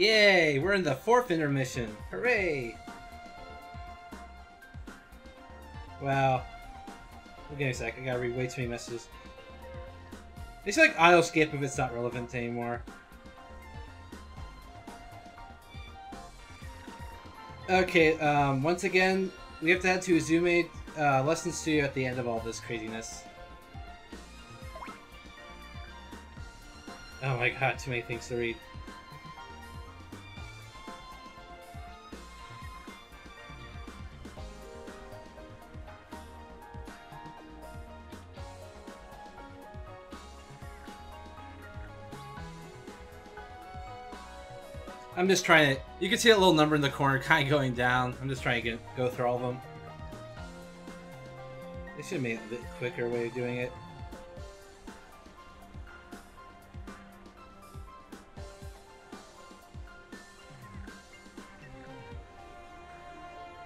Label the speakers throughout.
Speaker 1: Yay! We're in the fourth intermission. Hooray! Wow. Give me a sec. I gotta read way too many messages. It's like I'll skip if it's not relevant anymore. Okay, um, once again, we have to head to Uzume uh, Lesson Studio at the end of all this craziness. Oh my god, too many things to read. I'm just trying to... You can see that little number in the corner kind of going down. I'm just trying to get, go through all of them. They should have made a bit quicker way of doing it.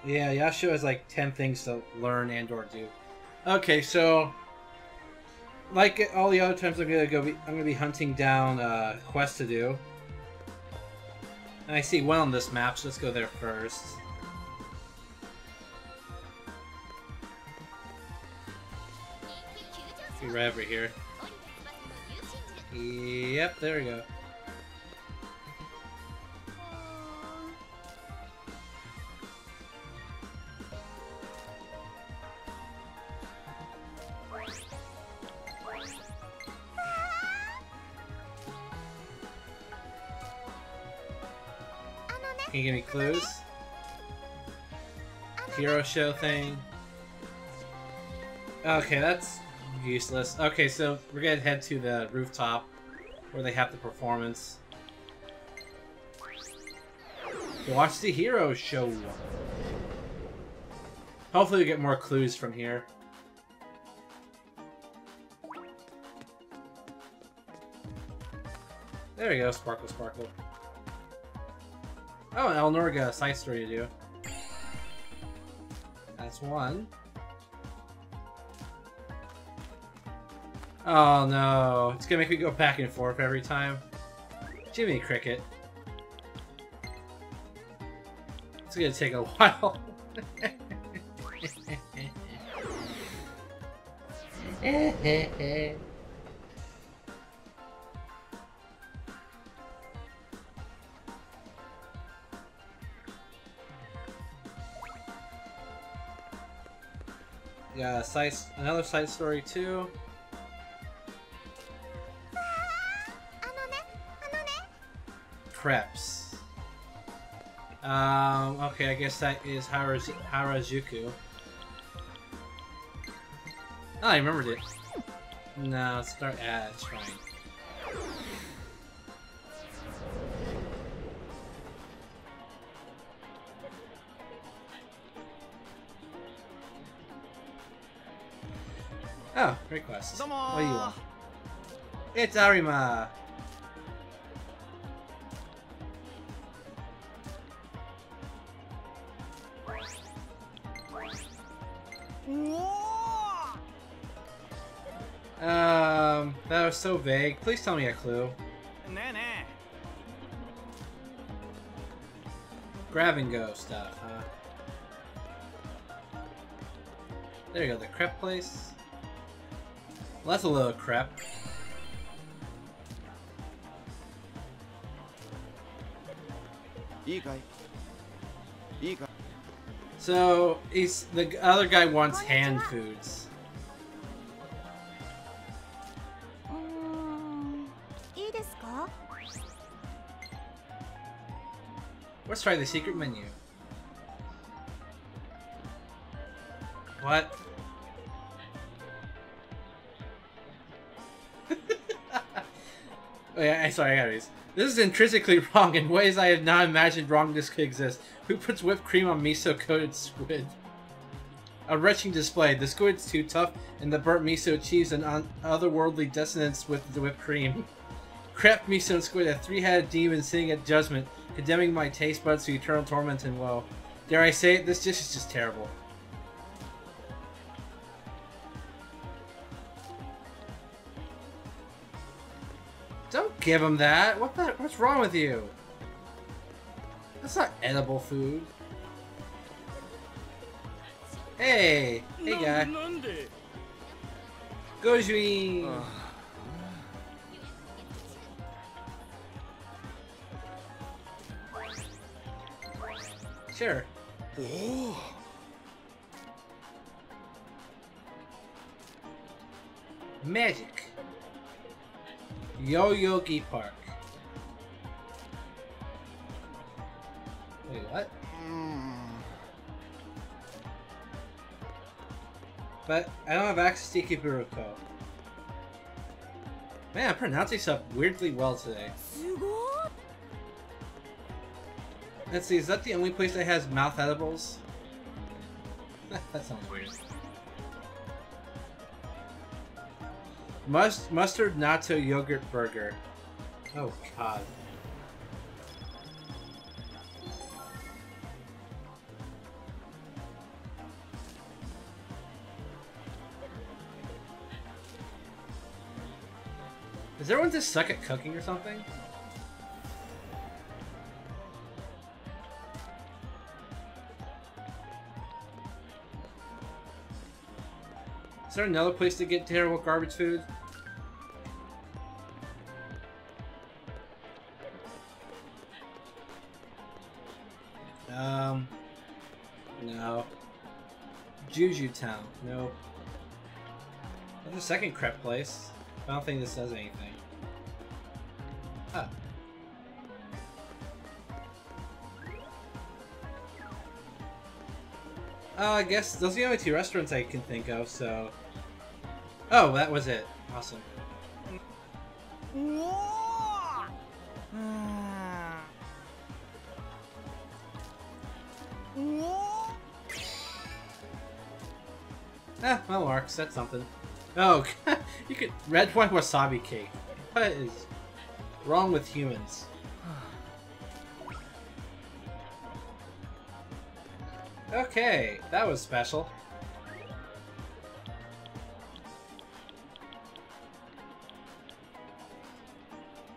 Speaker 1: Yeah, Yasuo has like 10 things to learn and or do. Okay, so like all the other times I'm gonna go be I'm gonna be hunting down uh quest to do. I see one on this map, so let's go there first. Be right over here. Yep, there we go. Show thing. Okay, that's useless. Okay, so we're gonna head to the rooftop where they have the performance. Watch the hero show. Hopefully we get more clues from here. There we go, sparkle, sparkle. Oh, Elnor got a side story to do. That's one. Oh no, it's gonna make me go back and forth every time. Jimmy Cricket. It's gonna take a while. yeah, side, another side story too. Preps. Um, okay, I guess that is Haraz Harajuku. Oh, I remembered it. No, start at, fine. Great. What do you want? It's Arima! Um, that was so vague. Please tell me a clue. Grab and go stuff, huh? There you go, the crepe place. Well, that's a little crepe. So he's the other guy wants hand foods. Let's try the secret menu. What? Oh, Wait, I sorry, I got these. This is intrinsically wrong in ways I have not imagined wrongness could exist. Who puts whipped cream on miso-coated squid? A retching display. The squid's too tough, and the burnt miso achieves an otherworldly dissonance with the whipped cream. Crap miso and squid, a three-headed demon sitting at judgment, condemning my taste buds to eternal torment and woe. Dare I say it, this dish is just terrible. Give him that! What the? What's wrong with you? That's not edible food. Hey! Hey guy. Gojui! Sure. Magic. Yoyogi Park. Wait, what? But I don't have access to Ikiburuko. Man, I'm pronouncing stuff weirdly well today. Let's see, is that the only place that has mouth edibles? that sounds weird. Must mustard natto yogurt burger. Oh god. Is everyone just suck at cooking or something? Is there another place to get terrible garbage food? Um, no. Juju Town, nope. There's a second crepe place. I don't think this does anything. Ah. Uh, I guess those are the only two restaurants I can think of, so... Oh, that was it. Awesome. Ah, well, works. That's something. Oh, you could red wine wasabi cake. What is wrong with humans? Okay, that was special.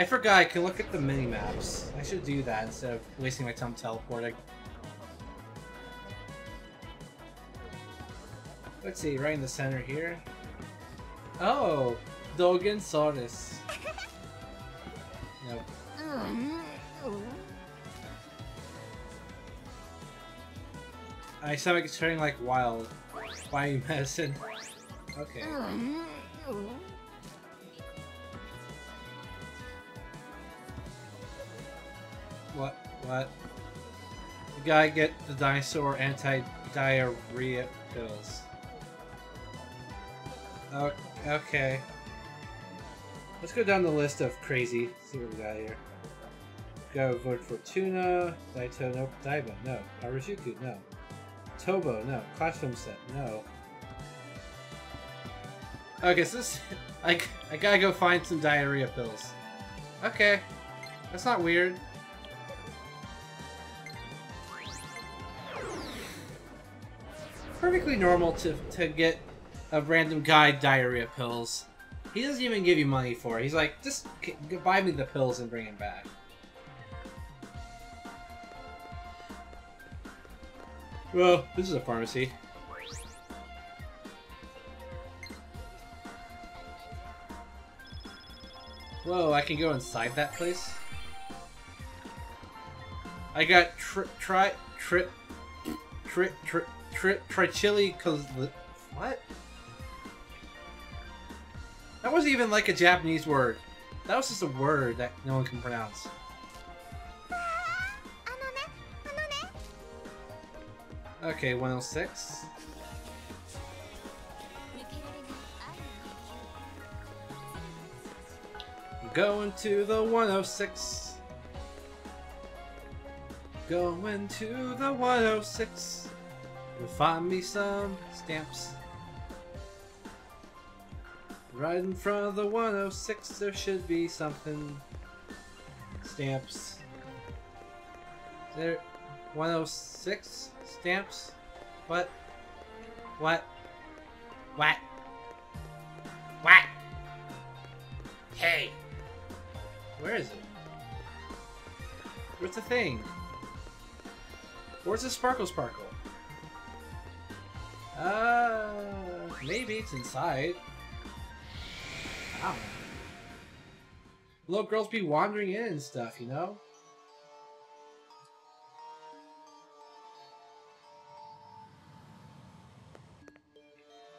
Speaker 1: I forgot I can look at the mini maps. I should do that instead of wasting my time teleporting. Let's see, right in the center here. Oh, Dogen Saurus. Nope. My stomach is turning like wild. Why medicine? Okay. Gotta get the dinosaur anti-diarrhea pills. Oh, okay. Let's go down the list of crazy. See what we got here. Go vote for Tuna, Daito, no, Daiba, no. Harajuku, no. Tobo, no. Classroom set, no. Okay, so this... I, I gotta go find some diarrhea pills. Okay. That's not weird. Perfectly normal to, to get a random guy diarrhea pills. He doesn't even give you money for it. He's like, just buy me the pills and bring them back. Well, this is a pharmacy. Whoa, I can go inside that place? I got tri tri tri tri tri tri trichili what? That wasn't even like a Japanese word. That was just a word that no one can pronounce. Okay, 106. Going to the 106. Going to the 106 to find me some stamps. Right in front of the 106, there should be something. Stamps. There 106 stamps? What? What? What? What? Hey! Where is it? Where's the thing? Where's the Sparkle Sparkle? Uh, maybe it's inside. I. Little girls be wandering in and stuff, you know?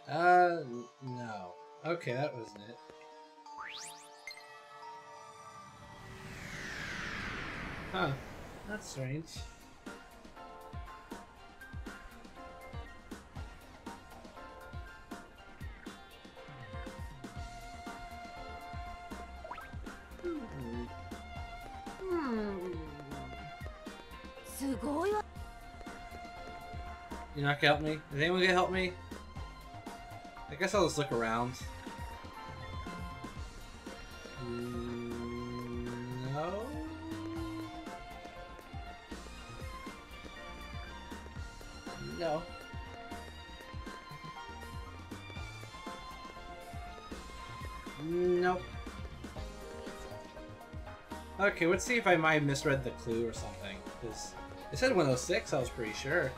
Speaker 1: Uh, no. Okay, that wasn't it. Huh. That's strange. You not gonna help me? Is anyone gonna help me? I guess I'll just look around. Mm, no? No. Nope. Okay, let's see if I might have misread the clue or something. Because it said 106, I was pretty sure.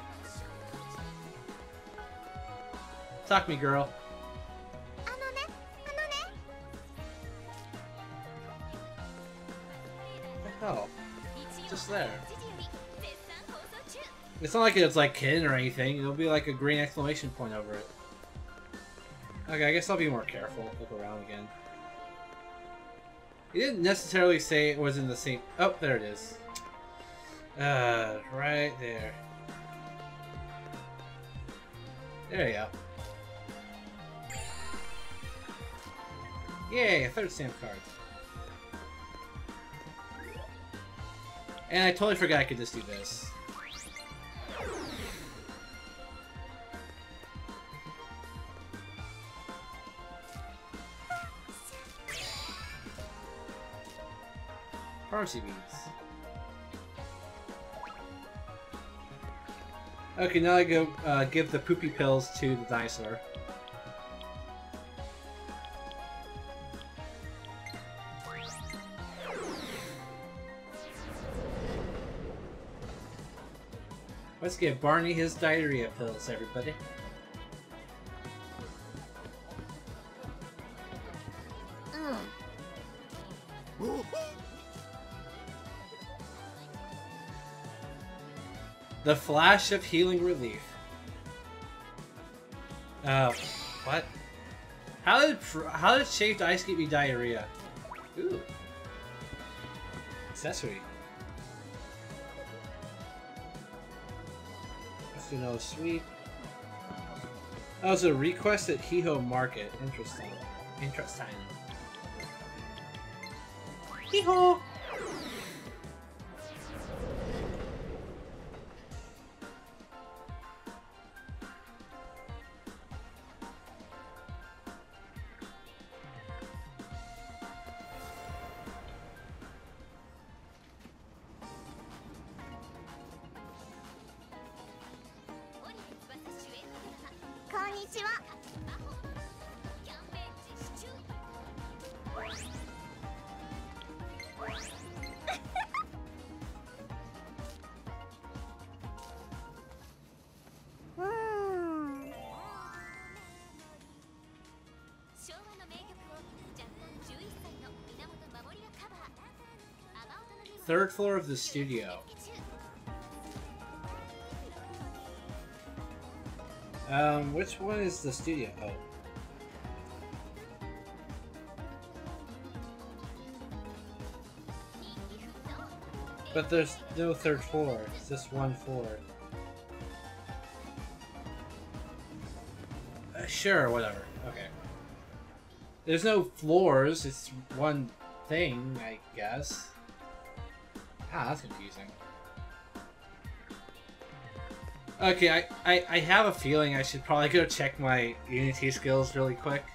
Speaker 1: Talk me, girl. Just there. It's not like it's like kin or anything. It'll be like a green exclamation point over it. Okay, I guess I'll be more careful. Look around again. He didn't necessarily say it was in the same... Oh, there it is. Uh, right there. There you go. Yay, a third stamp card. And I totally forgot I could just do this. Pharmacy beans. Okay, now I go uh, give the poopy pills to the dinosaur. Let's give Barney his diarrhea pills, everybody. The flash of healing relief. Uh, what? How did how did shaved ice give me diarrhea? Ooh, accessory. Know, sweet. Oh, it's a request at Hiho Market. Interesting. Interesting. Hiho! Third floor of the studio. Um, which one is the studio? Oh. But there's no third floor, it's just one floor. Uh, sure, whatever. Okay. There's no floors, it's one thing, I guess. Ah, that's confusing. Okay, I, I, I have a feeling I should probably go check my Unity skills really quick.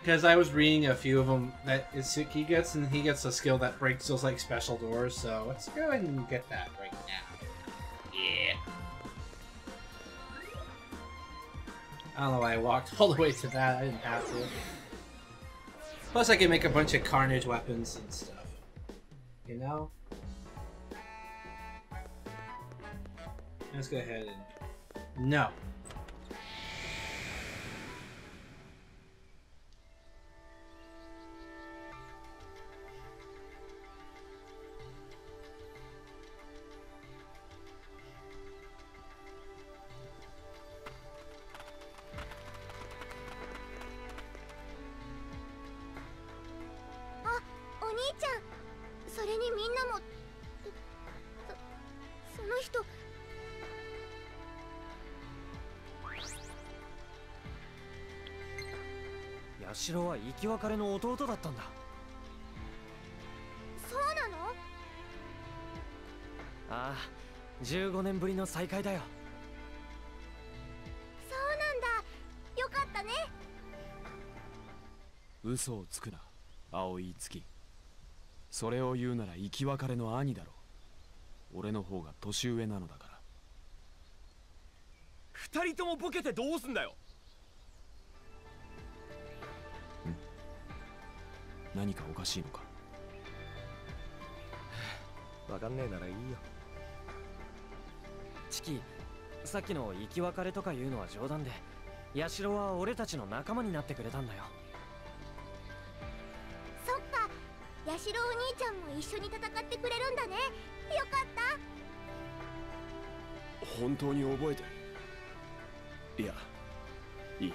Speaker 1: Because I was reading a few of them that Itsuki gets, and he gets a skill that breaks those like special doors, so let's go and get that right now. Yeah. I don't know why I walked all the way to that, I didn't have to. Plus I can make a bunch of carnage weapons and stuff. You know? Let's go ahead and... No.
Speaker 2: 八代は生き別れの弟だったんだ。
Speaker 3: そうなの？
Speaker 2: ああ15年ぶりの再会だよ。
Speaker 3: そうなんだ。よかったね。
Speaker 4: 嘘をつくな青い月それを言うなら生き別れの兄だろう。俺の方が年上なのだから。
Speaker 5: 二人ともボケてどうすんだよ
Speaker 4: 何かおかしいのか？
Speaker 5: わかんねえならいいよ。
Speaker 2: チキさっきの生き別れとか言うのは冗談で八代は俺たちの仲間になってくれたんだよ。
Speaker 3: そっかヤシロお兄ちゃんも一緒に戦ってくれるんだね。よかった。
Speaker 4: 本当に覚えてる？いやいい。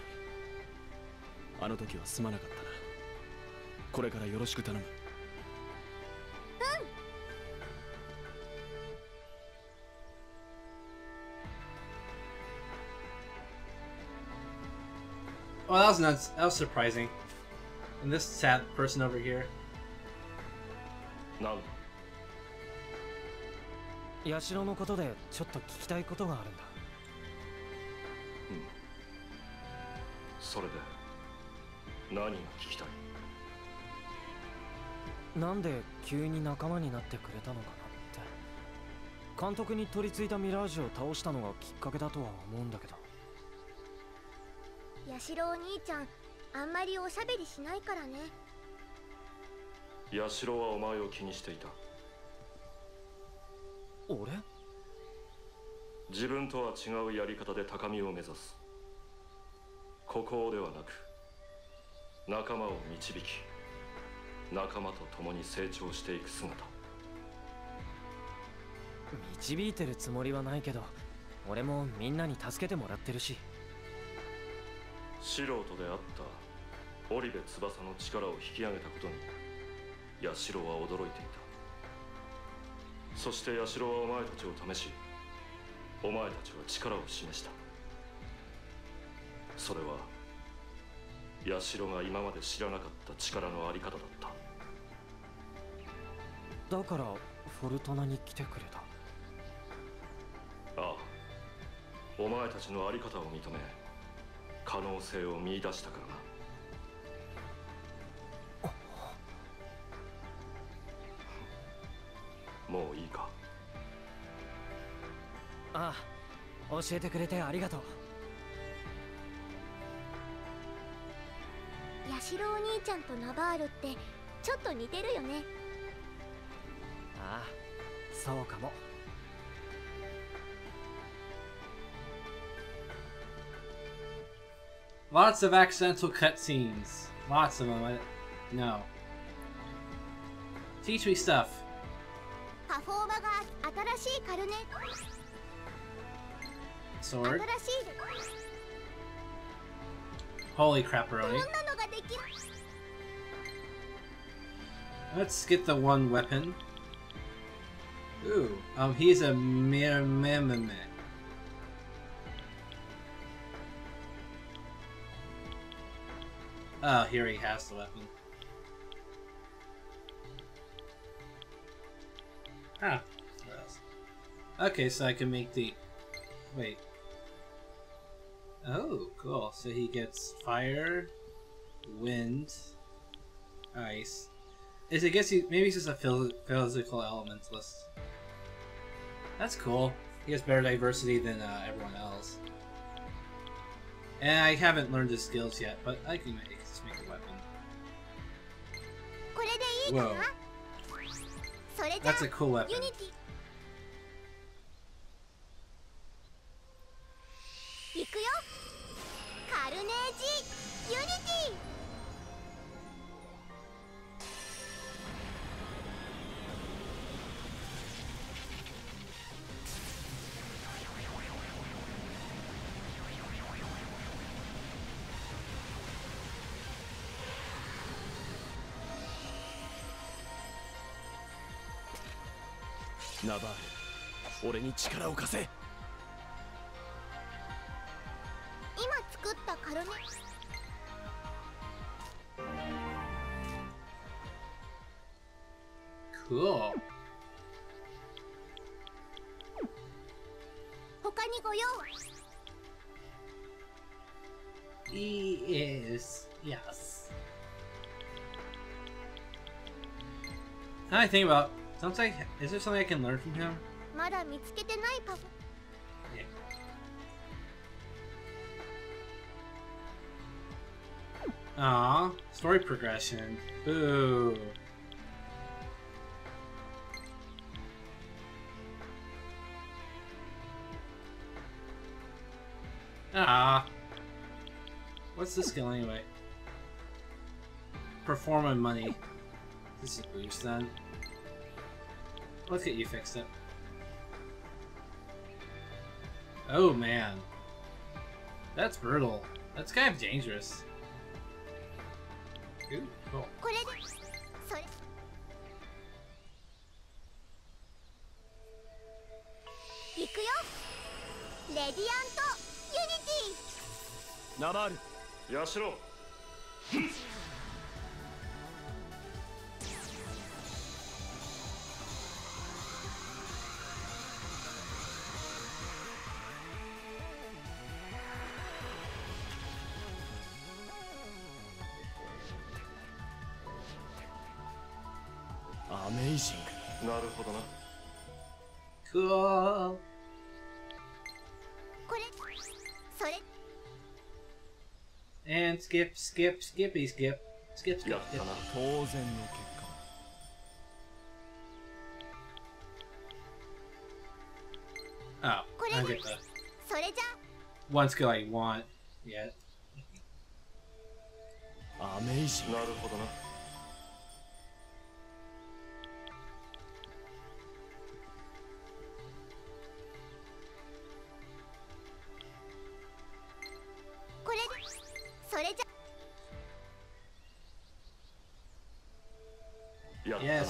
Speaker 4: あの時はすまなかった。なこれからよろしく頼む
Speaker 1: Well, that was nuts. That was surprising. And this sad person over here.
Speaker 5: なん
Speaker 2: 八代のことでちょっと聞きたいことがあるんだ
Speaker 5: それで何が聞きたい
Speaker 2: なんで急に仲間になってくれたのかなって。監督に取り付いたミラージュを倒したのがきっかけだとは思うんだけど。
Speaker 3: ヤシロお兄ちゃんあんまりおしゃべりしないからね。
Speaker 5: ヤシロはお前を気にしていた。
Speaker 2: 俺？
Speaker 5: 自分とは違うやり方で高みを目指す。孤高ではなく仲間を導き仲間と共に成長していく姿。
Speaker 2: 導いてるつもりはないけど俺もみんなに助けてもらってるし。
Speaker 5: 素人であった織部翼の力を引き上げたことにヤシロは驚いていた。そしてヤシロはお前たちを試しお前たちは力を示した。それはヤシロが今まで知らなかった力のあり方だった。
Speaker 2: だからフォルトナに来てくれた。
Speaker 5: ああ。お前たちのあり方を認め可能性を見出したからな。もういいか。
Speaker 2: ああ教えてくれてありがとう
Speaker 3: ちゃんとナバールってちょっと似てるよね
Speaker 2: ああそうかも
Speaker 1: Lots of accidental cutscenes. Lots of them. I, no. Teach me stuff.
Speaker 3: パフォーマが新しいカルネ
Speaker 1: Sword. Holy
Speaker 3: こん
Speaker 1: crapperoni.
Speaker 3: なのができる
Speaker 1: Let's get the one weapon. Ooh, um, he's a mermememe. Oh, here he has the weapon. Ah, what else? Okay, so I can make the... Wait. Oh, cool. So he gets fire, wind, ice. Is I guess he, maybe he's just a physical elementalist. That's cool. He has better diversity than uh, everyone else. And I haven't learned his skills yet, but I can make, just make a weapon. Whoa. That's a cool weapon.
Speaker 3: Unity!
Speaker 4: ナバール俺に力を貸せ。
Speaker 3: 今作ったカルネ。
Speaker 1: クオ
Speaker 3: 他にご用。
Speaker 1: He is yes. I think about Sounds like, is there something I can learn from him?
Speaker 3: Yeah.
Speaker 1: Aw, story progression. Boo. Ah. What's this skill anyway? Performing money. This is boost then. Look at you fixed it. Oh man. That's brutal. That's kind of dangerous. Ooh,
Speaker 5: oh.
Speaker 1: cool.
Speaker 3: Radiant Unity! Namal,
Speaker 1: Yashiro! skip, skip, skippy, skip. Skip, skip,
Speaker 5: やっ
Speaker 1: skip.
Speaker 5: たな
Speaker 2: 当然の結果
Speaker 1: Oh,
Speaker 3: What
Speaker 1: I
Speaker 3: is
Speaker 1: get
Speaker 3: it?
Speaker 1: the
Speaker 3: それじゃ
Speaker 1: one skill I want yet.
Speaker 4: アメイジング
Speaker 5: なるほどな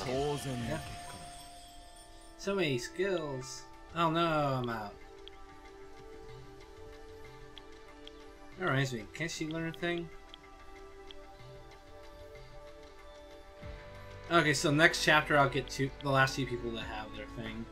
Speaker 2: holes in there.
Speaker 1: So many skills. Oh no, I'm out. That reminds me, can't she learn a thing? Okay, so next chapter I'll get to the last two people that have their thing.